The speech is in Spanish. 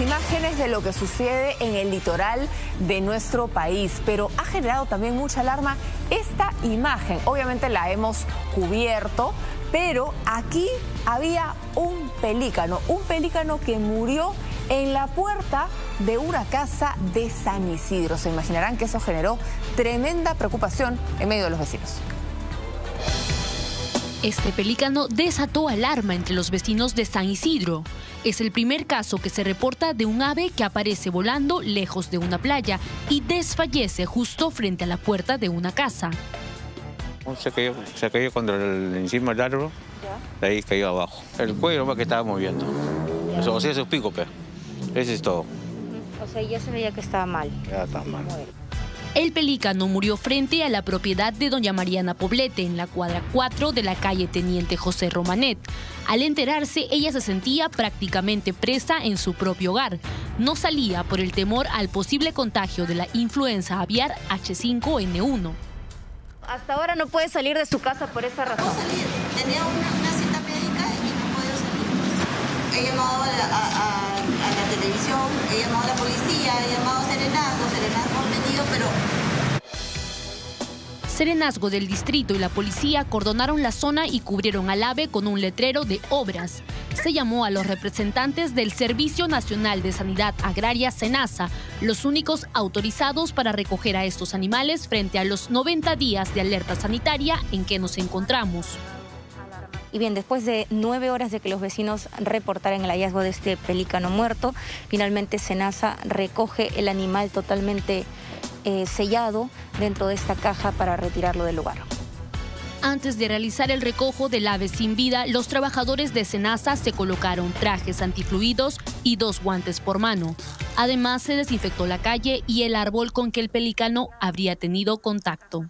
imágenes de lo que sucede en el litoral de nuestro país, pero ha generado también mucha alarma esta imagen. Obviamente la hemos cubierto, pero aquí había un pelícano, un pelícano que murió en la puerta de una casa de San Isidro. Se imaginarán que eso generó tremenda preocupación en medio de los vecinos. Este pelícano desató alarma entre los vecinos de San Isidro. Es el primer caso que se reporta de un ave que aparece volando lejos de una playa y desfallece justo frente a la puerta de una casa. Se cayó, se cayó contra el, encima del árbol, de ahí cayó abajo. El cuello más que estaba moviendo. Eso, o sea, su pico, pero ese es todo. O sea, ya se veía que estaba mal. Ya está mal. El pelícano murió frente a la propiedad de doña Mariana Poblete, en la cuadra 4 de la calle Teniente José Romanet. Al enterarse, ella se sentía prácticamente presa en su propio hogar. No salía por el temor al posible contagio de la influenza aviar H5N1. Hasta ahora no puede salir de su casa por esa razón. No salir, tenía una, cita médica y no podía salir. He llamado a la, a la televisión, he llamado a la policía, he llamado Serenazgo del distrito y la policía cordonaron la zona y cubrieron al ave con un letrero de obras. Se llamó a los representantes del Servicio Nacional de Sanidad Agraria SENASA, los únicos autorizados para recoger a estos animales frente a los 90 días de alerta sanitaria en que nos encontramos. Y bien, después de nueve horas de que los vecinos reportaran el hallazgo de este pelícano muerto, finalmente Senasa recoge el animal totalmente eh, sellado dentro de esta caja para retirarlo del lugar. Antes de realizar el recojo del ave sin vida, los trabajadores de Senasa se colocaron trajes antifluidos y dos guantes por mano. Además, se desinfectó la calle y el árbol con que el pelícano habría tenido contacto.